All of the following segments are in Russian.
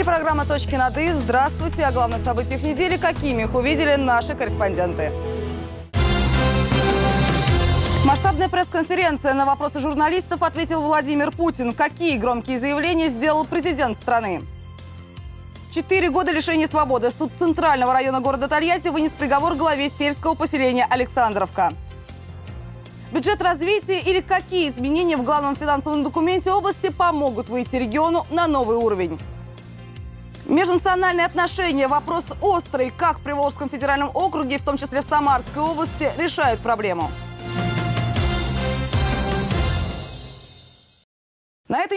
эфире программа «Точки над «и». Здравствуйте. О главных событиях недели, какими их увидели наши корреспонденты. Масштабная пресс-конференция. На вопросы журналистов ответил Владимир Путин. Какие громкие заявления сделал президент страны? Четыре года лишения свободы. Суд Центрального района города Тольятти вынес приговор главе сельского поселения Александровка. Бюджет развития или какие изменения в главном финансовом документе области помогут выйти региону на новый уровень? Межнациональные отношения – вопрос острый. Как в Приволжском федеральном округе, в том числе в Самарской области, решают проблему?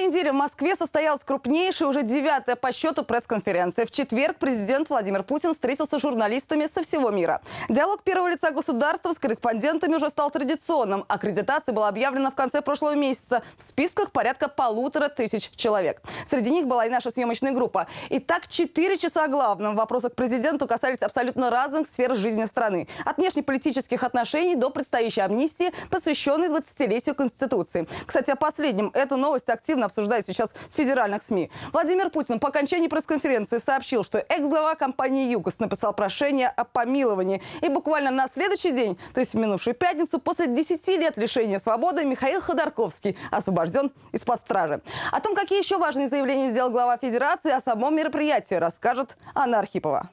Этой неделе в Москве состоялась крупнейшая, уже девятая по счету пресс-конференция. В четверг президент Владимир Путин встретился с журналистами со всего мира. Диалог первого лица государства с корреспондентами уже стал традиционным. Аккредитация была объявлена в конце прошлого месяца. В списках порядка полутора тысяч человек. Среди них была и наша съемочная группа. Итак, четыре часа главным. Вопросы к президенту касались абсолютно разных сфер жизни страны. От внешнеполитических отношений до предстоящей амнистии, посвященной 20-летию Конституции. Кстати, о последнем. Эта новость активно обсуждают сейчас в федеральных СМИ. Владимир Путин по окончании пресс-конференции сообщил, что экс-глава компании «ЮКОС» написал прошение о помиловании. И буквально на следующий день, то есть в минувшую пятницу, после 10 лет лишения свободы, Михаил Ходорковский освобожден из-под стражи. О том, какие еще важные заявления сделал глава Федерации, о самом мероприятии расскажет Анна Архипова.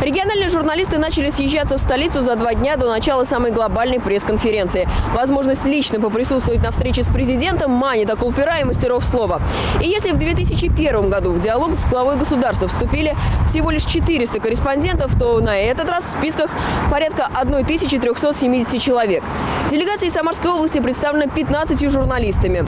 Региональные журналисты начали съезжаться в столицу за два дня до начала самой глобальной пресс-конференции. Возможность лично поприсутствовать на встрече с президентом манит околпера и мастеров слова. И если в 2001 году в диалог с главой государства вступили всего лишь 400 корреспондентов, то на этот раз в списках порядка 1370 человек. Делегация Самарской области представлена 15 журналистами.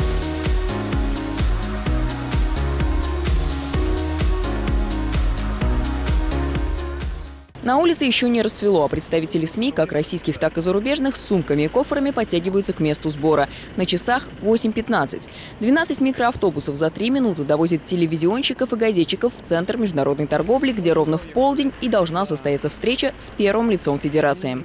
На улице еще не рассвело, а представители СМИ, как российских, так и зарубежных, с сумками и кофрами подтягиваются к месту сбора. На часах 8.15. 12 микроавтобусов за 3 минуты довозят телевизионщиков и газетчиков в Центр международной торговли, где ровно в полдень и должна состояться встреча с первым лицом Федерации.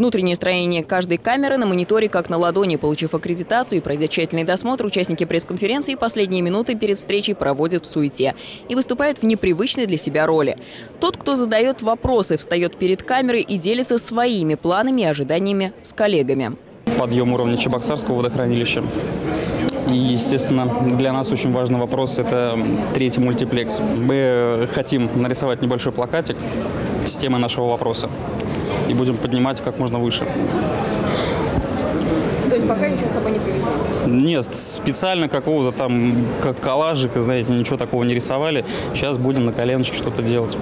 Внутреннее строение каждой камеры на мониторе как на ладони. Получив аккредитацию и пройдя тщательный досмотр, участники пресс-конференции последние минуты перед встречей проводят в суете и выступают в непривычной для себя роли. Тот, кто задает вопросы, встает перед камерой и делится своими планами и ожиданиями с коллегами. Подъем уровня Чебоксарского водохранилища. И, естественно, для нас очень важный вопрос – это третий мультиплекс. Мы хотим нарисовать небольшой плакатик с темой нашего вопроса и будем поднимать как можно выше. То есть пока ничего с собой не привезли? Нет, специально какого-то там как коллажика, знаете, ничего такого не рисовали. Сейчас будем на коленочке что-то делать.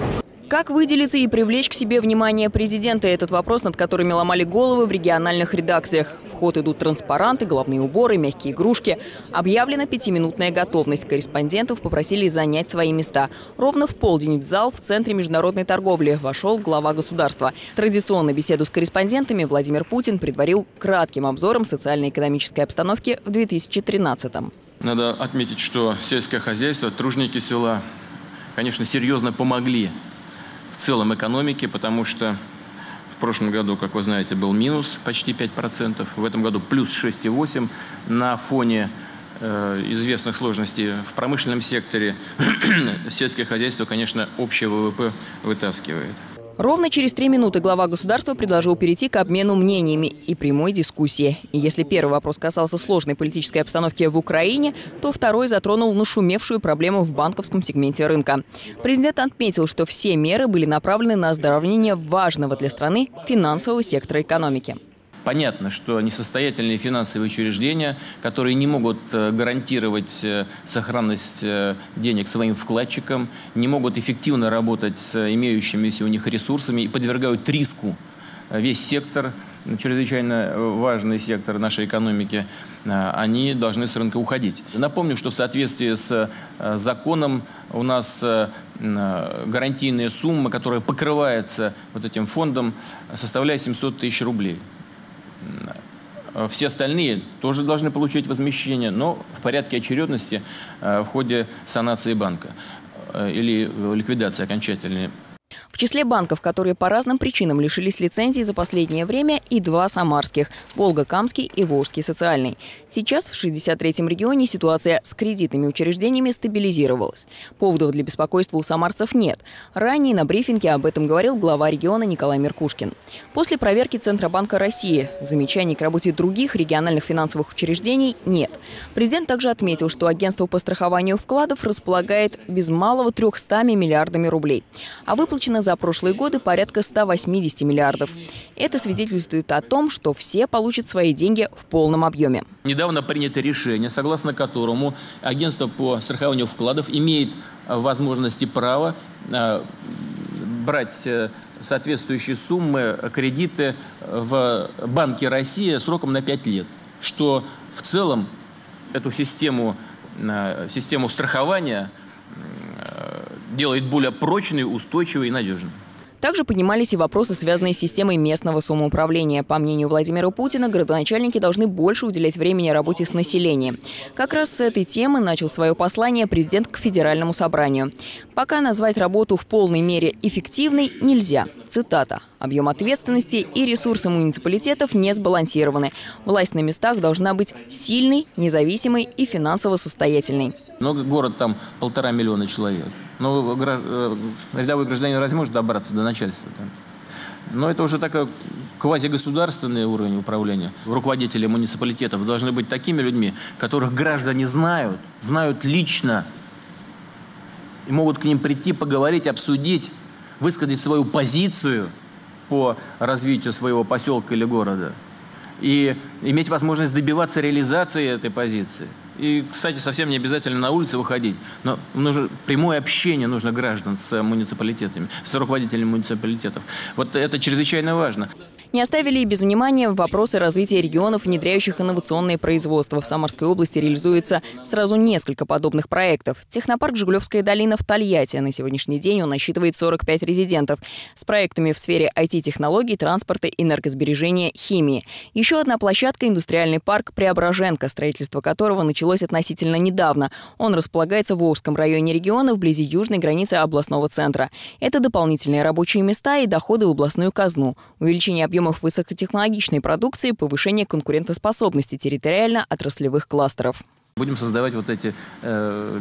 Как выделиться и привлечь к себе внимание президента? Этот вопрос, над которыми ломали головы в региональных редакциях. В ход идут транспаранты, головные уборы, мягкие игрушки. Объявлена пятиминутная готовность. Корреспондентов попросили занять свои места. Ровно в полдень в зал в Центре международной торговли вошел глава государства. Традиционно беседу с корреспондентами Владимир Путин предварил кратким обзором социально-экономической обстановки в 2013-м. Надо отметить, что сельское хозяйство, тружники села, конечно, серьезно помогли в целом экономике, потому что в прошлом году, как вы знаете, был минус почти 5%, в этом году плюс 6,8% на фоне э, известных сложностей в промышленном секторе. Сельское хозяйство, конечно, общее ВВП вытаскивает. Ровно через три минуты глава государства предложил перейти к обмену мнениями и прямой дискуссии. И если первый вопрос касался сложной политической обстановки в Украине, то второй затронул нашумевшую проблему в банковском сегменте рынка. Президент отметил, что все меры были направлены на оздоровление важного для страны финансового сектора экономики. Понятно, что несостоятельные финансовые учреждения, которые не могут э, гарантировать э, сохранность э, денег своим вкладчикам, не могут эффективно работать с имеющимися у них ресурсами и подвергают риску весь сектор, чрезвычайно важный сектор нашей экономики, они должны с рынка уходить. Напомню, что в соответствии с законом у нас гарантийная сумма, которая покрывается вот этим фондом, составляет 700 тысяч рублей. Все остальные тоже должны получить возмещение, но в порядке очередности э, в ходе санации банка э, или ликвидации окончательной. В числе банков, которые по разным причинам лишились лицензии за последнее время, и два самарских – Волго-Камский и Волжский социальный. Сейчас в 63-м регионе ситуация с кредитными учреждениями стабилизировалась. Поводов для беспокойства у самарцев нет. Ранее на брифинге об этом говорил глава региона Николай Меркушкин. После проверки Центробанка России замечаний к работе других региональных финансовых учреждений нет. Президент также отметил, что агентство по страхованию вкладов располагает без малого 300 миллиардами рублей, а выплачено за прошлые годы порядка 180 миллиардов. Это свидетельствует о том, что все получат свои деньги в полном объеме. Недавно принято решение, согласно которому агентство по страхованию вкладов имеет возможность и право э, брать э, соответствующие суммы, кредиты в Банке России сроком на 5 лет, что в целом эту систему, э, систему страхования делает более прочной, устойчивой и надежной. Также поднимались и вопросы, связанные с системой местного самоуправления. По мнению Владимира Путина, городоначальники должны больше уделять времени работе с населением. Как раз с этой темы начал свое послание президент к федеральному собранию. Пока назвать работу в полной мере эффективной нельзя. Цитата. Объем ответственности и ресурсы муниципалитетов не сбалансированы. Власть на местах должна быть сильной, независимой и финансово состоятельной. Много город там полтора миллиона человек. Но э, рядовой гражданин разве может добраться до начальства? Там? Но это уже такой квазигосударственный уровень управления. Руководители муниципалитетов должны быть такими людьми, которых граждане знают, знают лично, и могут к ним прийти, поговорить, обсудить, высказать свою позицию по развитию своего поселка или города и иметь возможность добиваться реализации этой позиции. И, кстати, совсем не обязательно на улице выходить, но нужно прямое общение нужно граждан с муниципалитетами, с руководителями муниципалитетов. Вот это чрезвычайно важно. Не оставили и без внимания вопросы развития регионов, внедряющих инновационные производства. В Самарской области реализуется сразу несколько подобных проектов. Технопарк «Жигулевская долина» в Тольятти. На сегодняшний день он насчитывает 45 резидентов. С проектами в сфере IT-технологий, транспорта, энергосбережения, химии. Еще одна площадка – индустриальный парк «Преображенка», строительство которого началось относительно недавно. Он располагается в Волжском районе региона вблизи южной границы областного центра. Это дополнительные рабочие места и доходы в областную казну. Увеличение объема объемах высокотехнологичной продукции, повышение конкурентоспособности территориально-отраслевых кластеров. Будем создавать вот эти э,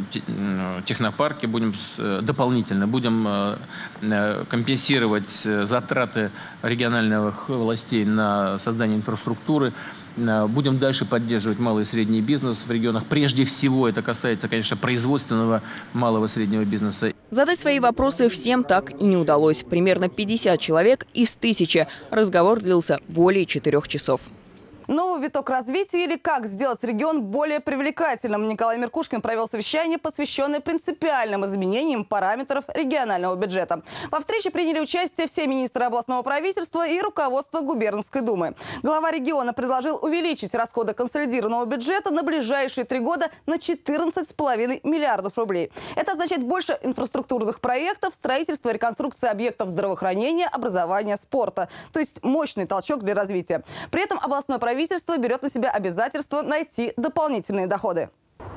технопарки, будем э, дополнительно, будем э, э компенсировать э, затраты региональных властей на создание инфраструктуры, э, будем дальше поддерживать малый и средний бизнес в регионах. Прежде всего это касается, конечно, производственного малого и среднего бизнеса. Задать свои вопросы всем так и не удалось. Примерно 50 человек из тысячи. Разговор длился более четырех часов. Новый виток развития или как сделать регион более привлекательным. Николай Меркушкин провел совещание, посвященное принципиальным изменениям параметров регионального бюджета. Во встрече приняли участие все министры областного правительства и руководство губернской думы. Глава региона предложил увеличить расходы консолидированного бюджета на ближайшие три года на 14,5 миллиардов рублей. Это означает больше инфраструктурных проектов, строительство и реконструкция объектов здравоохранения, образования, спорта. То есть мощный толчок для развития. При этом областное правительство правительство берет на себя обязательство найти дополнительные доходы.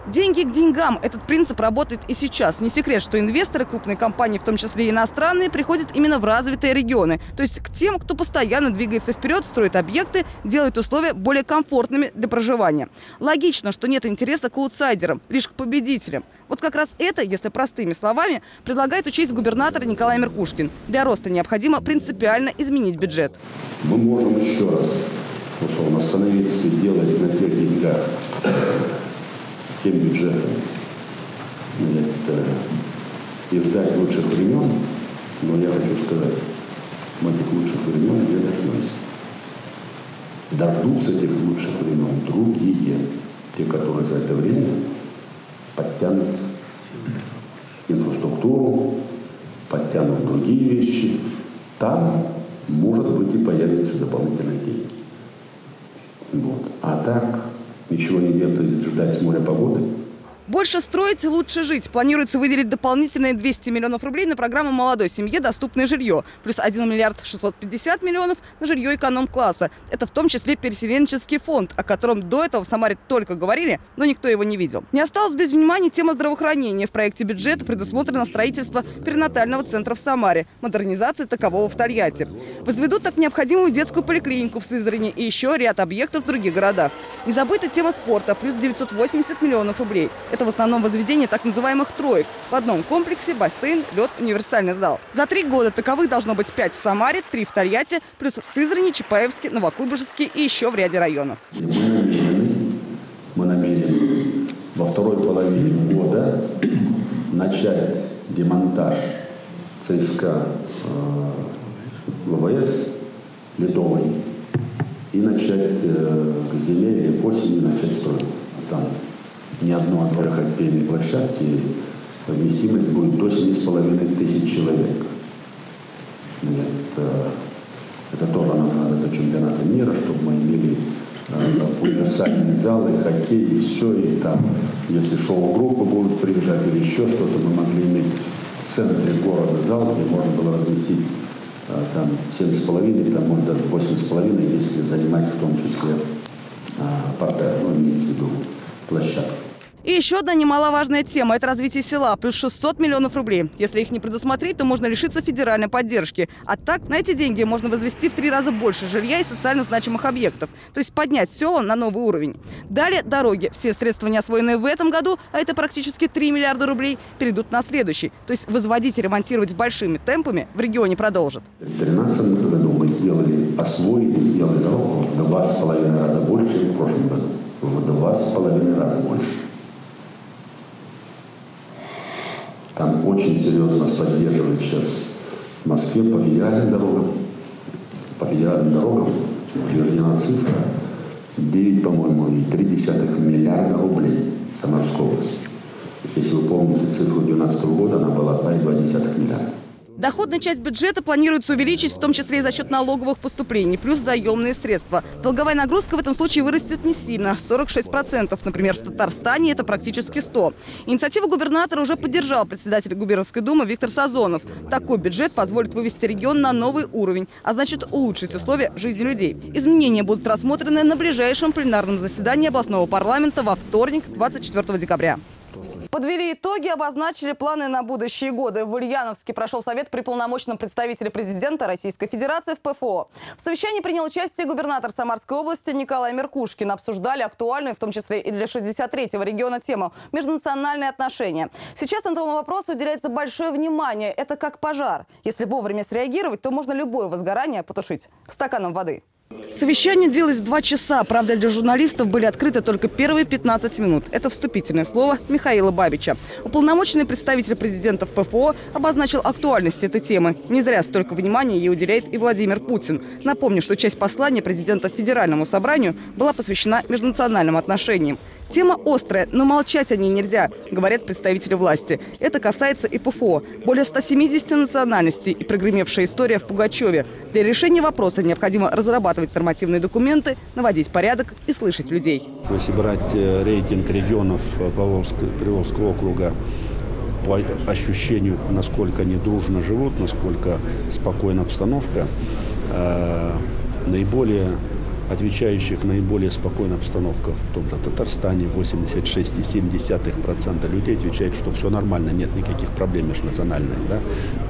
Деньги к деньгам. Этот принцип работает и сейчас. Не секрет, что инвесторы, крупные компании, в том числе и иностранные, приходят именно в развитые регионы. То есть к тем, кто постоянно двигается вперед, строит объекты, делает условия более комфортными для проживания. Логично, что нет интереса к аутсайдерам, лишь к победителям. Вот как раз это, если простыми словами, предлагает учесть губернатор Николай Меркушкин. Для роста необходимо принципиально изменить бюджет. Мы можем еще раз условно остановиться и делать на тех деньгах, тем бюджетом, это, и ждать лучших времен, но я хочу сказать, мы этих лучших времен не дождемся. Дождутся этих лучших времен другие, те, которые за это время подтянут инфраструктуру, подтянут другие вещи. Там, может быть, и появятся дополнительные деньги. Вот. А так, ничего не делать, ждать с моря погоды – Больше строить, лучше жить. Планируется выделить дополнительные 200 миллионов рублей на программу «Молодой семье. Доступное жилье». Плюс 1 миллиард 650 миллионов на жилье эконом-класса. Это в том числе переселенческий фонд, о котором до этого в Самаре только говорили, но никто его не видел. Не осталось без внимания тема здравоохранения. В проекте бюджета предусмотрено строительство перинатального центра в Самаре, модернизация такового в Тольятти. Возведут так необходимую детскую поликлинику в Сызрани и еще ряд объектов в других городах. Не забыта тема спорта, плюс 980 миллионов рублей. Это в основном возведение так называемых троек. В одном комплексе бассейн, лед, универсальный зал. За три года таковых должно быть пять в Самаре, три в Тольятти, плюс в Сызрани, Чапаевске, Новокуйбышевске и еще в ряде районов. Мы намерены, мы намерены во второй половине года начать демонтаж ЦСКА э, ВВС Литовой и начать э, к зиме или осени начать стройку. Там ни одной хоккейной площадки вместимость будет до 7,5 тысяч человек. Это, это тоже нам надо до чемпионата мира, чтобы мы имели э, универсальные залы, хоккей и все. И там, если шоу-группы будут приезжать или еще что-то, мы могли иметь в центре города зал, где можно было разместить э, там 7,5, там может даже 8,5, если занимать в том числе э, портер, ну, имеется в виду площадку. И еще одна немаловажная тема – это развитие села, плюс 600 миллионов рублей. Если их не предусмотреть, то можно лишиться федеральной поддержки. А так, на эти деньги можно возвести в три раза больше жилья и социально значимых объектов. То есть поднять села на новый уровень. Далее – дороги. Все средства, не освоенные в этом году, а это практически 3 миллиарда рублей, перейдут на следующий. То есть возводить и ремонтировать большими темпами в регионе продолжат. В 2013 году мы сделали, освоили, сделали дорогу в два с половиной раза больше, чем в прошлом году. В два с половиной раза больше. Там очень серьезно нас поддерживает сейчас в Москве по федеральным дорогам. По федеральным дорогам утверждена цифра 9, по-моему, и 3 миллиарда рублей Самарской области. Если вы помните цифру 2012 года, она была 2,2 миллиарда. Доходную часть бюджета планируется увеличить, в том числе и за счет налоговых поступлений, плюс заемные средства. Долговая нагрузка в этом случае вырастет не сильно – 46%. Например, в Татарстане это практически 100. Инициативу губернатора уже поддержал председатель Губернской думы Виктор Сазонов. Такой бюджет позволит вывести регион на новый уровень, а значит улучшить условия жизни людей. Изменения будут рассмотрены на ближайшем пленарном заседании областного парламента во вторник, 24 декабря. Подвели итоги, обозначили планы на будущие годы. В Ульяновске прошел совет при полномочном представителе президента Российской Федерации в ПФО. В совещании принял участие губернатор Самарской области Николай Меркушкин. Обсуждали актуальную, в том числе и для 63-го региона, тему – межнациональные отношения. Сейчас этому вопросу уделяется большое внимание. Это как пожар. Если вовремя среагировать, то можно любое возгорание потушить стаканом воды. Совещание длилось два часа. Правда, для журналистов были открыты только первые 15 минут. Это вступительное слово Михаила Бабича. Уполномоченный представитель президента ПФО обозначил актуальность этой темы. Не зря столько внимания ей уделяет и Владимир Путин. Напомню, что часть послания президента Федеральному собранию была посвящена межнациональным отношениям. Тема острая, но молчать о ней нельзя, говорят представители власти. Это касается и ПФО. Более 170 национальностей и прогремевшая история в Пугачеве. Для решения вопроса необходимо разрабатывать нормативные документы, наводить порядок и слышать людей. Если брать э, рейтинг регионов э, Приволжского округа, по ощущению, насколько они дружно живут, насколько спокойна обстановка, э, наиболее отвечающих наиболее спокойная обстановка в том же Татарстане 86,7% людей отвечают, что все нормально, нет никаких проблем межнациональных. Да?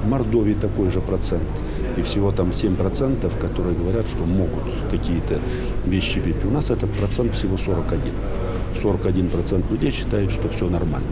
В Мордовии такой же процент. И всего там 7%, которые говорят, что могут какие-то вещи быть. У нас этот процент всего 41. 41% людей считают, что все нормально.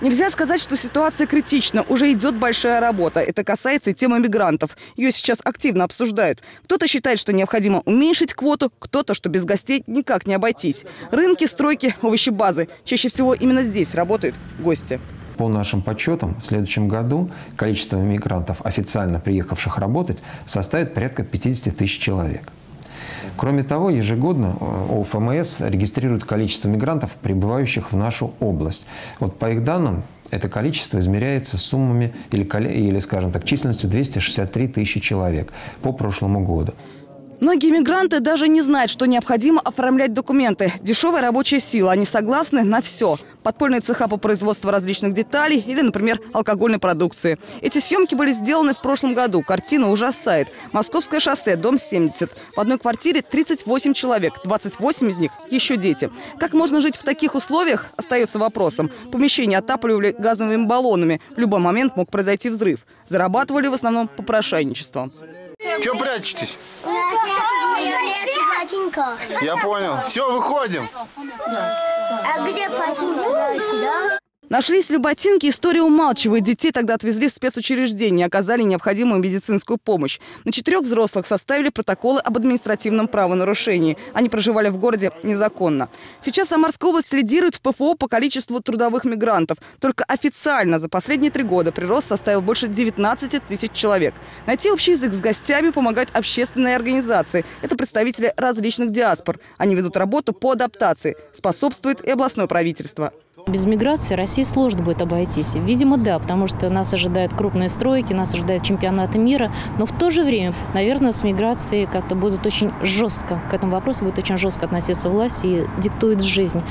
Нельзя сказать, что ситуация критична. Уже идет большая работа. Это касается и темы мигрантов. Ее сейчас активно обсуждают. Кто-то считает, что необходимо уменьшить квоту, кто-то, что без гостей никак не обойтись. Рынки, стройки, овощебазы. Чаще всего именно здесь работают гости. По нашим подсчетам, в следующем году количество мигрантов, официально приехавших работать, составит порядка 50 тысяч человек. Кроме того, ежегодно э, ОФМС регистрирует количество мигрантов, прибывающих в нашу область. Вот по их данным, это количество измеряется суммами или, или, скажем так, численностью 263 тысячи человек по прошлому году. Многие мигранты даже не знают, что необходимо оформлять документы. Дешевая рабочая сила. Они согласны на все. Подпольные цеха по производству различных деталей или, например, алкогольной продукции. Эти съемки были сделаны в прошлом году. Картина ужасает. Московское шоссе, дом 70. В одной квартире 38 человек. 28 из них еще дети. Как можно жить в таких условиях, остается вопросом. Помещение отапливали газовыми баллонами. В любой момент мог произойти взрыв. Зарабатывали в основном попрошайничеством. Че прячетесь? Я понял. Все, выходим. А где ботинки? Да? Нашлись ли ботинки, история умалчивает. Детей тогда отвезли в спецучреждение, оказали необходимую медицинскую помощь. На четырех взрослых составили протоколы об административном правонарушении. Они проживали в городе незаконно. Сейчас Самарская область лидирует в ПФО по количеству трудовых мигрантов. Только официально за последние три года прирост составил больше 19 тысяч человек. Найти общий язык с гостями помогают общественные организации. Это представители различных диаспор. Они ведут работу по адаптации. Способствует и областное правительство. Без миграции России сложно будет обойтись. Видимо, да, потому что нас ожидают крупные стройки, нас ожидает чемпионат мира. Но в то же время, наверное, с миграцией как-то будут очень жестко, к этому вопросу будет очень жестко относиться власть и диктует жизнь.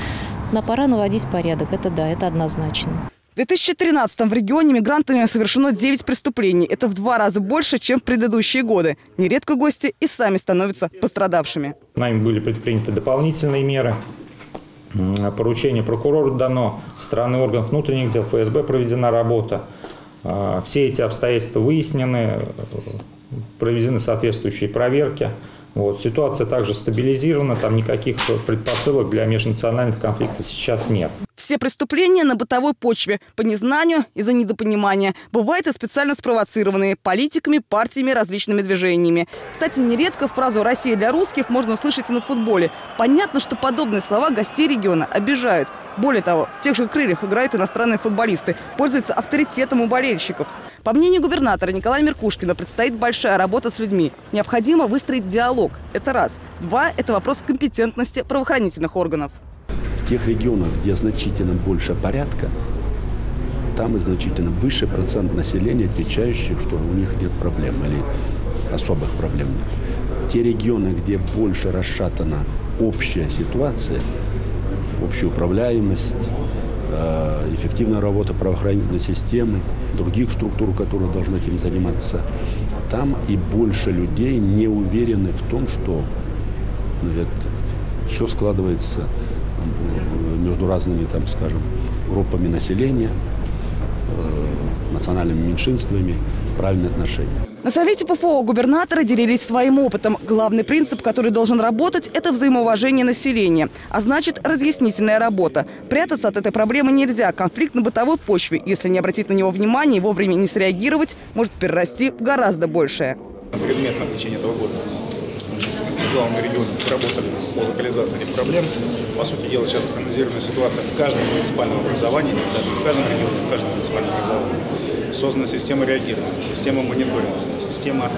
Но пора наводить порядок, это да, это однозначно. В 2013 в регионе мигрантами совершено 9 преступлений. Это в два раза больше, чем в предыдущие годы. Нередко гости и сами становятся пострадавшими. Нами были предприняты дополнительные меры. Поручение прокурору дано, со стороны органов внутренних дел, ФСБ проведена работа. А, все эти обстоятельства выяснены, проведены соответствующие проверки. Вот. Ситуация также стабилизирована, там никаких предпосылок для межнациональных конфликтов сейчас нет. Все преступления на бытовой почве, по незнанию из-за недопонимания. Бывает и специально спровоцированные политиками, партиями, различными движениями. Кстати, нередко фразу «Россия для русских» можно услышать и на футболе. Понятно, что подобные слова гостей региона обижают. Более того, в тех же крыльях играют иностранные футболисты, пользуются авторитетом у болельщиков. По мнению губернатора Николая Меркушкина, предстоит большая работа с людьми. Необходимо выстроить диалог. Это раз. Два – это вопрос компетентности правоохранительных органов тех регионах, где значительно больше порядка, там и значительно выше процент населения, отвечающих, что у них нет проблем или особых проблем нет. Те регионы, где больше расшатана общая ситуация, общая управляемость, э, эффективная работа правоохранительной системы, других структур, которые должны этим заниматься, там и больше людей не уверены в том, что значит, все складывается между разными, там, скажем, группами населения, э, национальными меньшинствами, правильные отношения. На совете ПФО губернаторы делились своим опытом. Главный принцип, который должен работать, это взаимоуважение населения. А значит, разъяснительная работа. Прятаться от этой проблемы нельзя. Конфликт на бытовой почве, если не обратить на него внимание и вовремя не среагировать, может перерасти в гораздо большее. Предметно в течение этого года с регионами работали по локализации этих проблем. По сути дела, сейчас прогнозируемая ситуация в каждом муниципальном образовании, даже в каждом регионе, в каждом муниципальном образовании. Создана система реагирования, система мониторинга, система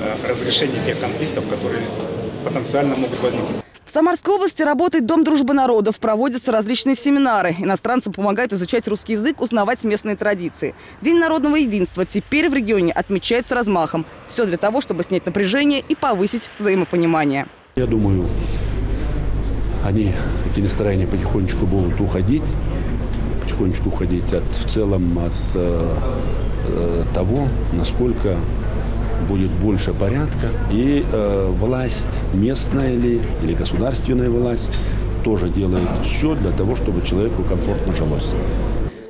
э, разрешения тех конфликтов, которые потенциально могут возникнуть. В Самарской области работает Дом дружбы народов, проводятся различные семинары. Иностранцам помогают изучать русский язык, узнавать местные традиции. День народного единства теперь в регионе отмечают с размахом. Все для того, чтобы снять напряжение и повысить взаимопонимание. Я думаю, они, эти настроения потихонечку будут уходить, потихонечку уходить от, в целом от э, э того, насколько будет больше порядка. И э, власть, местная ли, или государственная власть, тоже делает все для того, чтобы человеку комфортно жилось.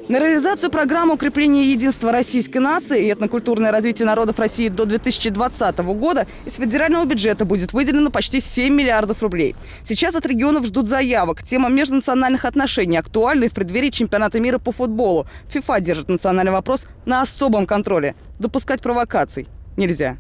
На реализацию программы укрепления единства российской нации и этнокультурное развитие народов России до 2020 года из федерального бюджета будет выделено почти 7 миллиардов рублей. Сейчас от регионов ждут заявок. Тема межнациональных отношений актуальна в преддверии чемпионата мира по футболу. ФИФА держит национальный вопрос на особом контроле. Допускать провокаций нельзя.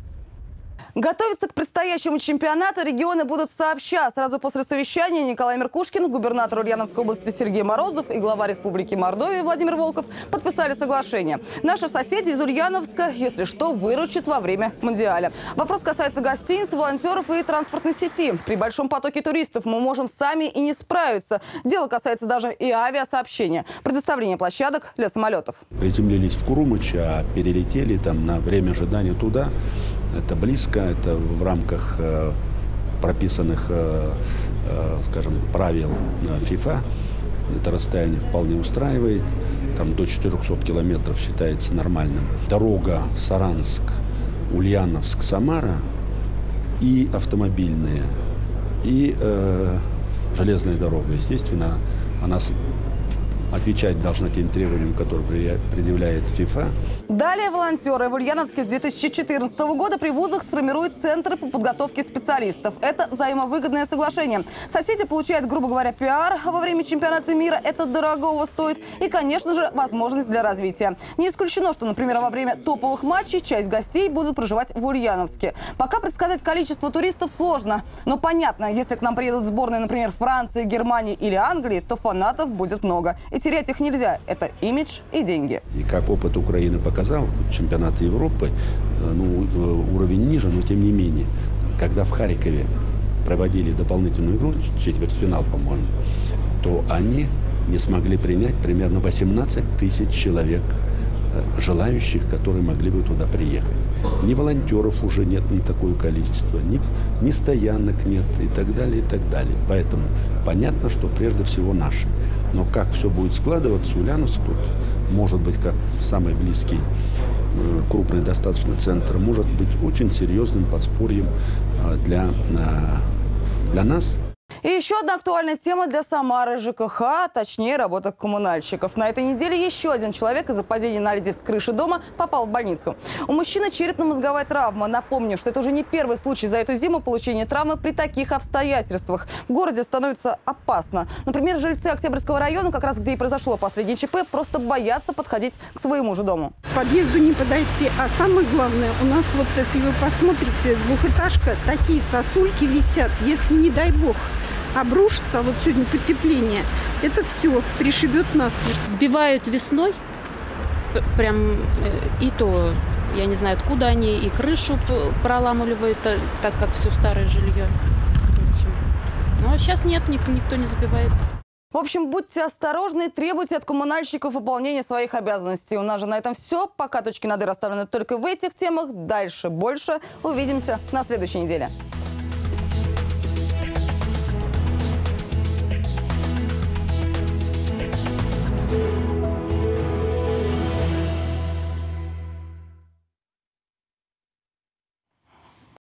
Готовиться к предстоящему чемпионату регионы будут сообща. Сразу после совещания Николай Меркушкин, губернатор Ульяновской области Сергей Морозов и глава Республики Мордовия Владимир Волков подписали соглашение. Наши соседи из Ульяновска, если что, выручат во время Мундиаля. Вопрос касается гостиниц, волонтеров и транспортной сети. При большом потоке туристов мы можем сами и не справиться. Дело касается даже и авиасообщения. Предоставление площадок для самолетов. Приземлились в Курумыч, а перелетели там на время ожидания туда. Это близко, это в рамках э, прописанных, э, э, скажем, правил ФИФА это расстояние вполне устраивает. Там до 400 километров считается нормальным. Дорога Саранск, Ульяновск, Самара и автомобильные, и э, железная дорога. Естественно, она отвечать должна тем требованиям, которые предъявляет ФИФА. Далее волонтеры в Ульяновске с 2014 года при вузах сформируют центры по подготовке специалистов. Это взаимовыгодное соглашение. Соседи получают, грубо говоря, пиар во время чемпионата мира. Это дорогого стоит. И, конечно же, возможность для развития. Не исключено, что, например, во время топовых матчей часть гостей будут проживать в Ульяновске. Пока предсказать количество туристов сложно. Но понятно, если к нам приедут сборные, например, Франции, Германии или Англии, то фанатов будет много. И терять их нельзя. Это имидж и деньги. И как опыт Украины показал, чемпионаты Европы, э, ну, э, уровень ниже, но тем не менее. Когда в Харькове проводили дополнительную игру, четвертьфинал, по-моему, то они не смогли принять примерно 18 тысяч человек э, желающих, которые могли бы туда приехать. Ни волонтеров уже нет на такое количество, ни, ни стоянок нет и так далее, и так далее. Поэтому понятно, что прежде всего наши. Но как все будет складываться, Ульяновск тут может быть как самый близкий э, крупный достаточно центр, может быть очень серьезным подспорьем э, для, э, для нас и еще одна актуальная тема для Самары ЖКХ, а точнее работа коммунальщиков. На этой неделе еще один человек из-за падения на леди с крыши дома попал в больницу. У мужчины черепно-мозговая травма. Напомню, что это уже не первый случай за эту зиму получения травмы при таких обстоятельствах. В городе становится опасно. Например, жильцы Октябрьского района, как раз где и произошло последнее ЧП, просто боятся подходить к своему же дому. Подъезду не подойти. А самое главное, у нас вот, если вы посмотрите, двухэтажка, такие сосульки висят. Если, не дай бог, обрушится, вот сегодня потепление, это все пришибет насмерть. Сбивают весной, прям э, и то, я не знаю, откуда они, и крышу проламывают, э, так как все старое жилье. Ну а сейчас нет, никто не забивает. В общем, будьте осторожны, требуйте от коммунальщиков выполнения своих обязанностей. У нас же на этом все. Пока точки над «и» расставлены только в этих темах. Дальше больше. Увидимся на следующей неделе.